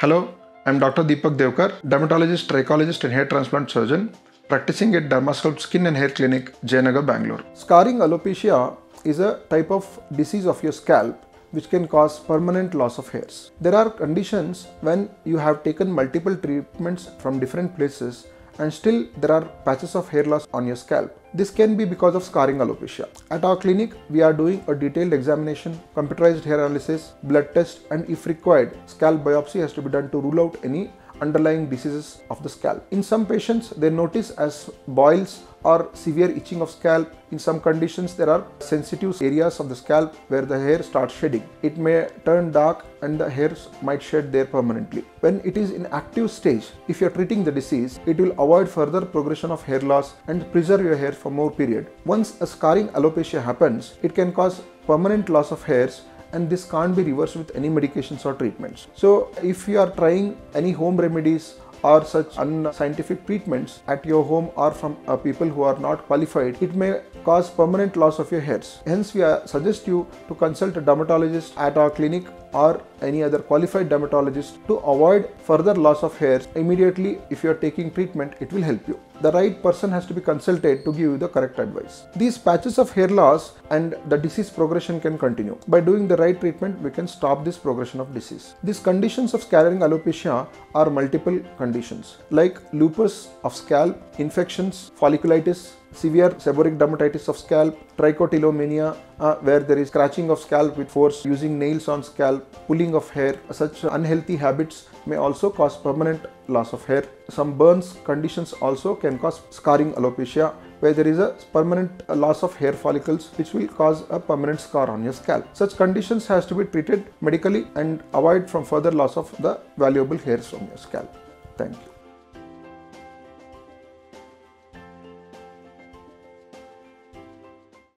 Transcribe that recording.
Hello, I'm Dr. Deepak Devakar, dermatologist, trichologist, and hair transplant surgeon, practicing at Dermasculpt Skin and Hair Clinic, Jayanagar, Bangalore. Scarring alopecia is a type of disease of your scalp which can cause permanent loss of hairs. There are conditions when you have taken multiple treatments from different places and still there are patches of hair loss on your scalp. This can be because of scarring alopecia. At our clinic, we are doing a detailed examination, computerized hair analysis, blood test, and if required, scalp biopsy has to be done to rule out any underlying diseases of the scalp. In some patients, they notice as boils or severe itching of scalp. In some conditions, there are sensitive areas of the scalp where the hair starts shedding. It may turn dark and the hairs might shed there permanently. When it is in active stage, if you are treating the disease, it will avoid further progression of hair loss and preserve your hair for more period. Once a scarring alopecia happens, it can cause permanent loss of hairs and this can't be reversed with any medications or treatments. So if you are trying any home remedies or such unscientific treatments at your home or from uh, people who are not qualified, it may cause permanent loss of your hairs. Hence, we uh, suggest you to consult a dermatologist at our clinic or any other qualified dermatologist to avoid further loss of hairs immediately if you are taking treatment it will help you. The right person has to be consulted to give you the correct advice. These patches of hair loss and the disease progression can continue. By doing the right treatment we can stop this progression of disease. These conditions of scarring alopecia are multiple conditions like lupus of scalp infections folliculitis severe seborrheic dermatitis of scalp, trichotillomania, uh, where there is scratching of scalp with force, using nails on scalp, pulling of hair. Such unhealthy habits may also cause permanent loss of hair. Some burns conditions also can cause scarring alopecia where there is a permanent loss of hair follicles which will cause a permanent scar on your scalp. Such conditions has to be treated medically and avoid from further loss of the valuable hairs from your scalp. Thank you.